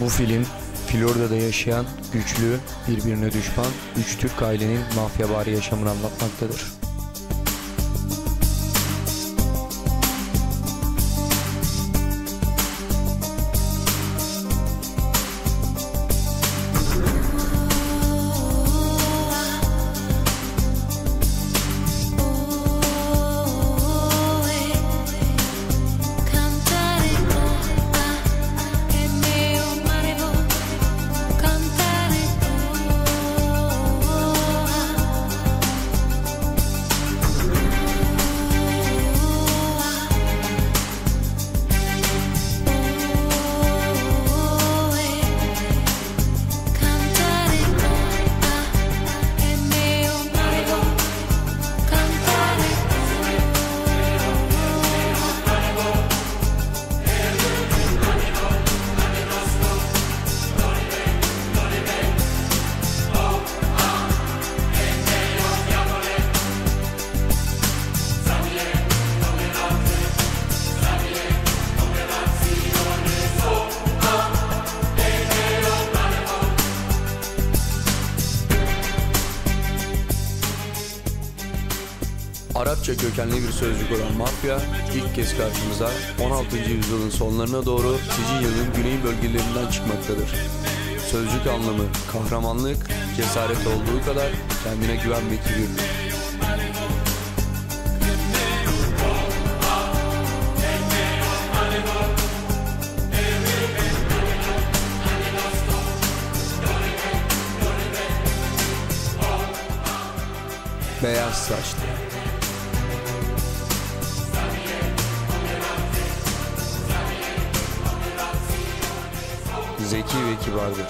Bu film Florida'da yaşayan güçlü, birbirine düşman üç Türk ailenin mafyavari yaşamını anlatmaktadır. Kökenli bir sözcük olan mafya ilk kez karşımıza 16. yüzyılın sonlarına doğru Sicilya'nın güney bölgelerinden çıkmaktadır. Sözcük anlamı kahramanlık, cesaret olduğu kadar kendine güven ve kibirdir. Beyaz saçlı. Ve kibardır.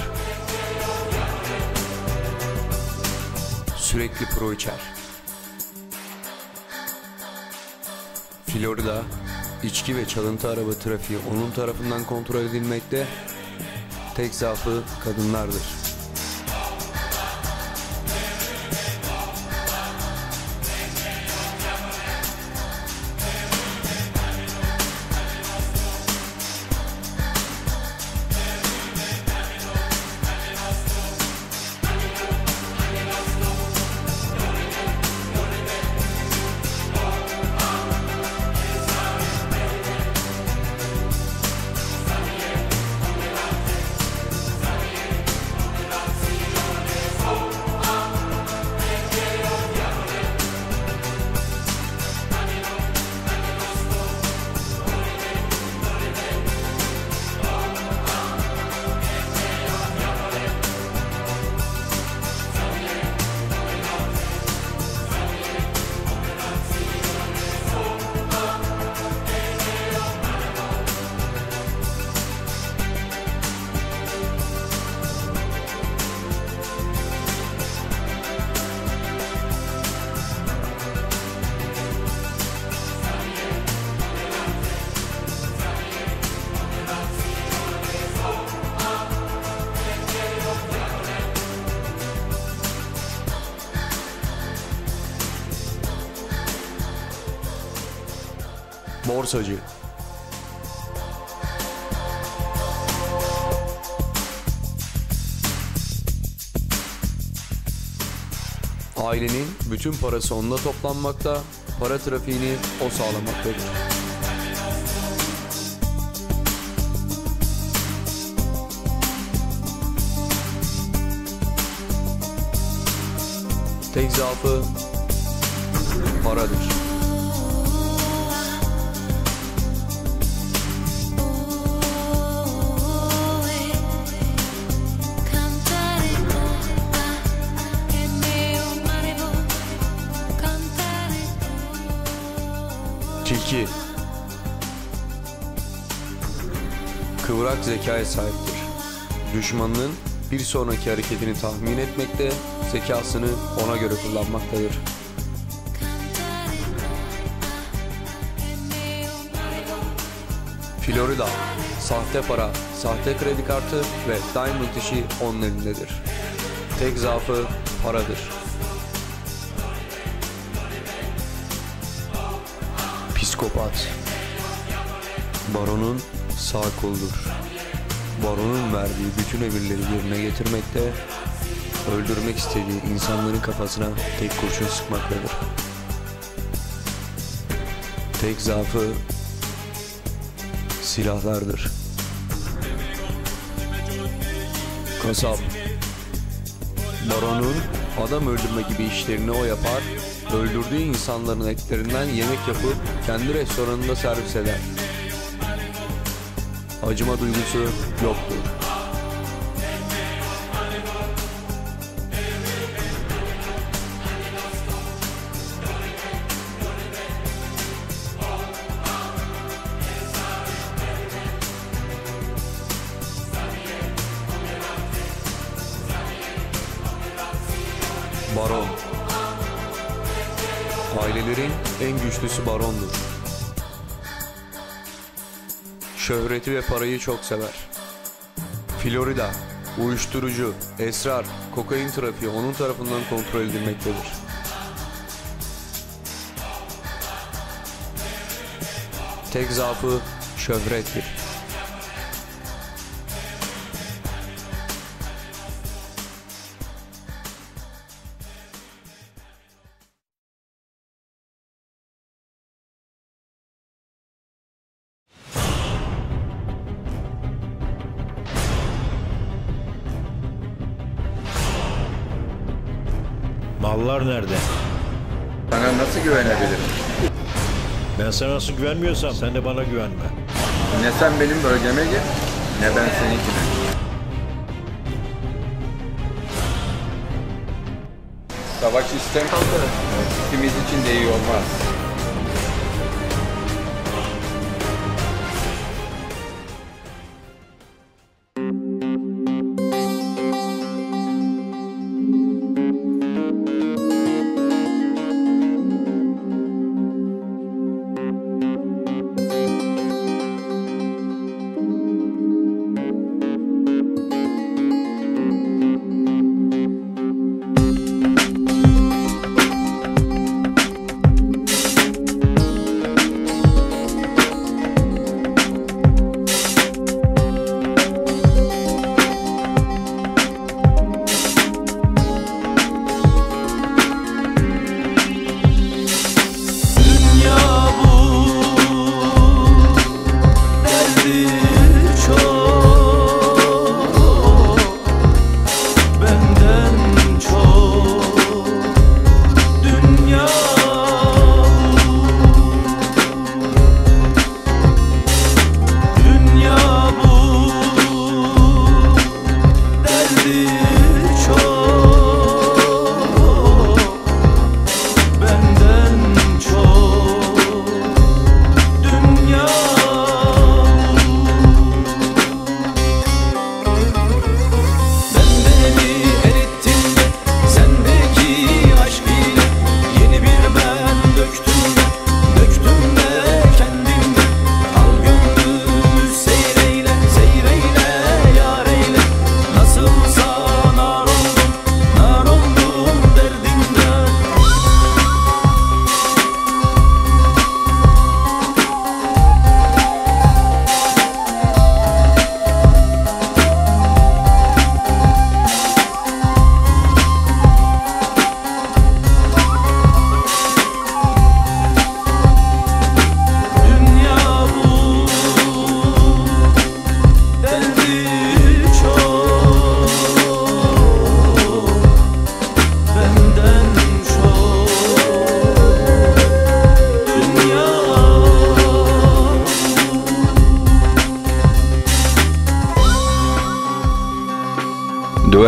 Sürekli pro içer. Florida, içki ve çalıntı araba trafiği onun tarafından kontrol edilmekte. Tek zaafı kadınlardır. Borsacı. Ailenin bütün parası onda toplanmakta, para trafiğini o sağlamaktadır. Tek zaafı paradır. kıvrak zekaya sahiptir. Düşmanının bir sonraki hareketini tahmin etmekte, zekasını ona göre kullanmaktadır. Florida, sahte para, sahte kredi kartı ve diamond işi onun elindedir. Tek zaafı paradır. Psikopat Baron'un sağ koludur. Baronun verdiği bütün emirleri yerine getirmekte, öldürmek istediği insanların kafasına tek kurşun sıkmaktadır. Tek zaafı silahlardır. Kasap. Baronun adam öldürme gibi işlerini o yapar, öldürdüğü insanların etlerinden yemek yapıp kendi restoranında servis eder. Acıma duygusu yoktur. Baron. Ailelerin en güçlüsü barondur. Şöhreti ve parayı çok sever. Florida, uyuşturucu, esrar, kokain trafiği onun tarafından kontrol edilmektedir. Tek zaafı şöhrettir. Mallar nerede? Sana nasıl güvenebilirim? Ben sana nasıl güvenmiyorsam sen de bana güvenme. Ne sen benim bölgeme gir, ne ben seninkine. Savaş istemiyorsa ikimiz için de iyi olmaz.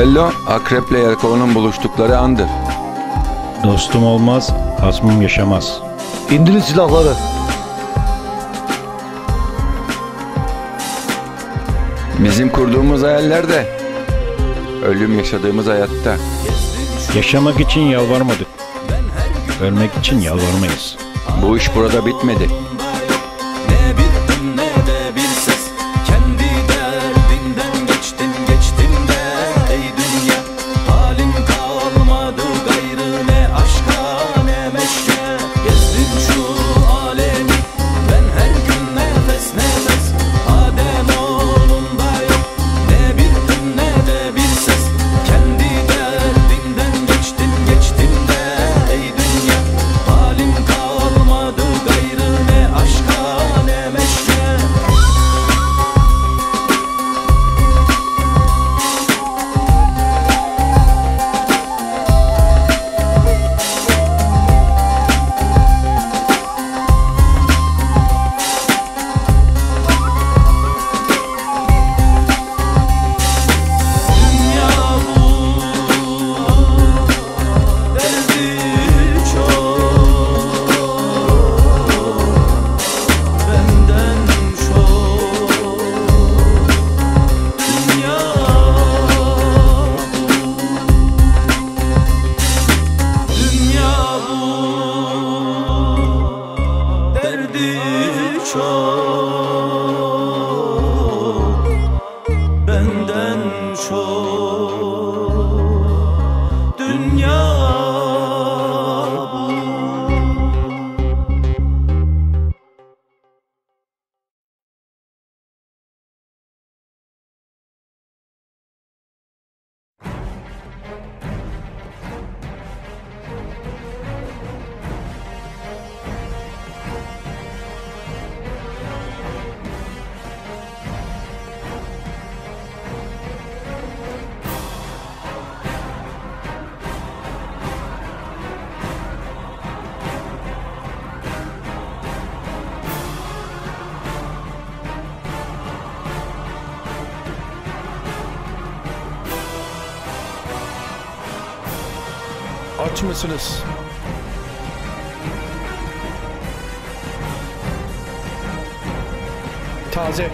Duello, akreple yelkovanın buluştukları andır. Dostum olmaz, hasmım yaşamaz. İndirin silahları. Bizim kurduğumuz hayallerde, ölüm yaşadığımız hayatta. Yaşamak için yalvarmadık. Ölmek için yalvarmayız. Bu iş burada bitmedi. Aç mısınız? Taze.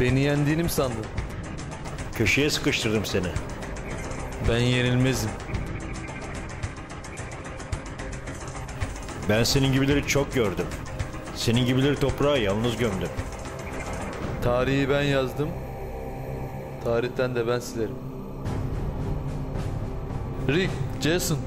Beni yendiğini mi sandın? Köşeye sıkıştırdım seni. Ben yenilmezim. Ben senin gibileri çok gördüm. Senin gibileri toprağa yalnız gömdüm. Tarihi ben yazdım. Tarihten de ben silerim. Rick, Jason.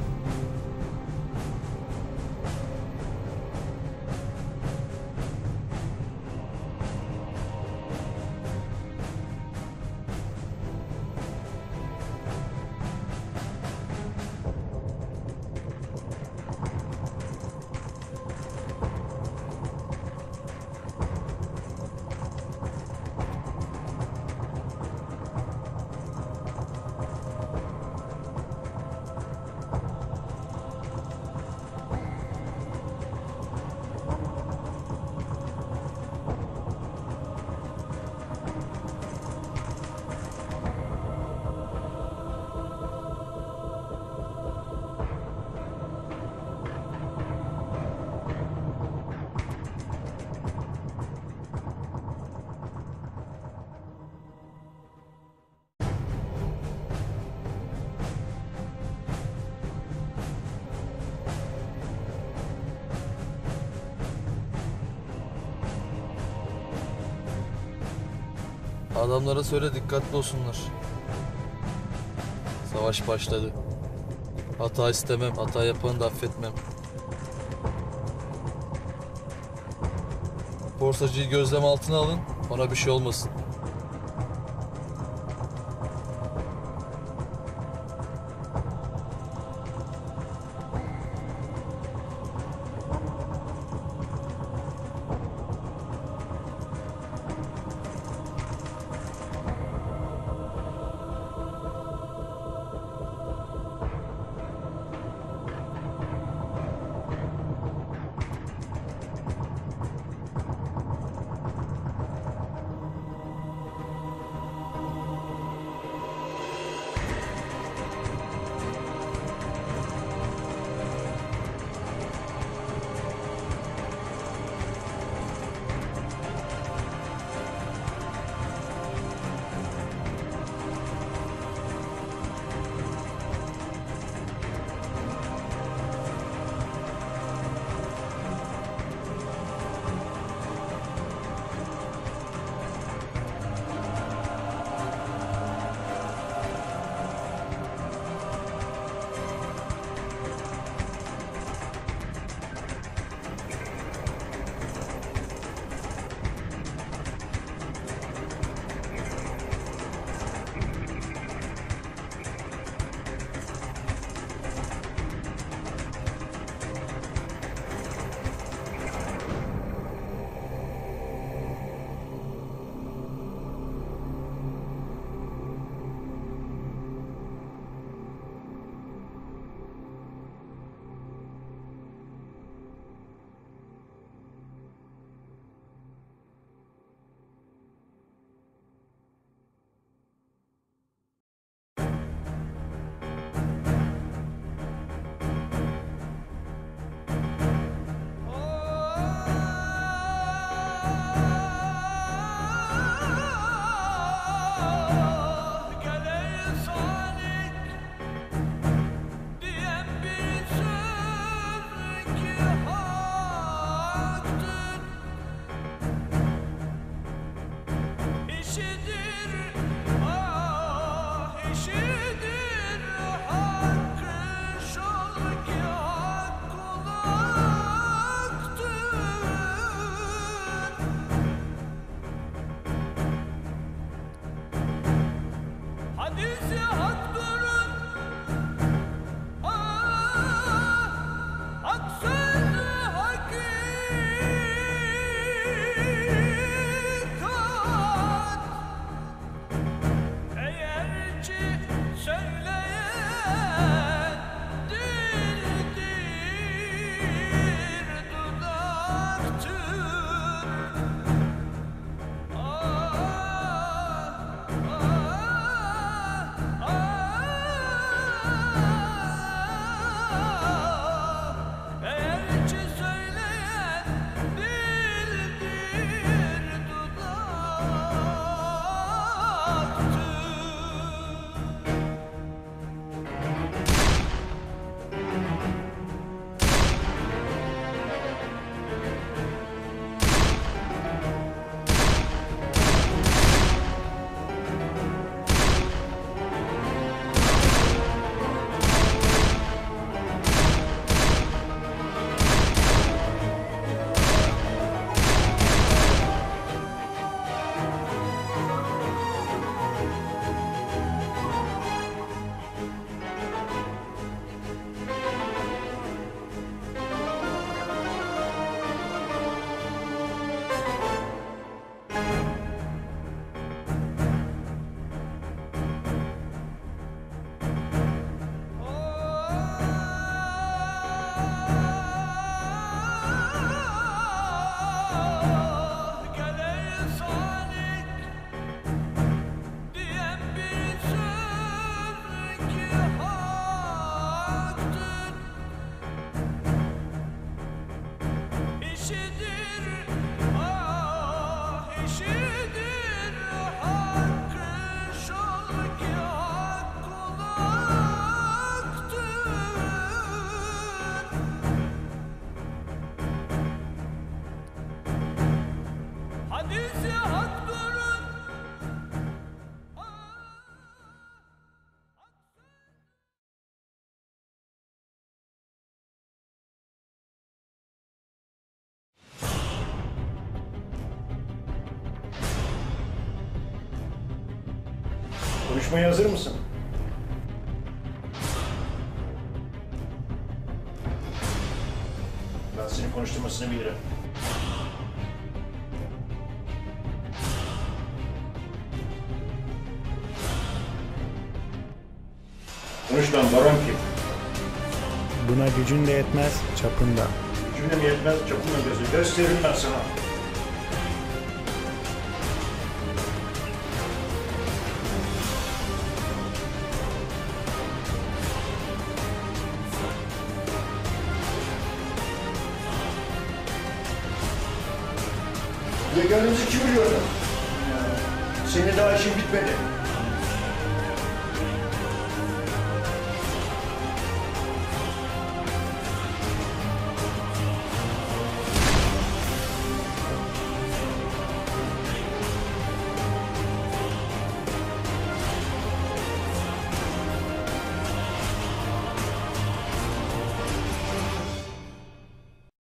Adamlara söyle dikkatli olsunlar. Savaş başladı. Hata istemem, hata yapanı da affetmem. Borsacıyı gözlem altına alın, ona bir şey olmasın. Konuşmaya hazır mısın? Ben senin konuşturmasını bilirim. Konuş lan baron kim? Buna gücün de yetmez, çapında. Cümlem yetmez çapımla gözü. Gösteririm ben sana. Yeganemizi kim biliyordu? Seni daha işin bitmedi.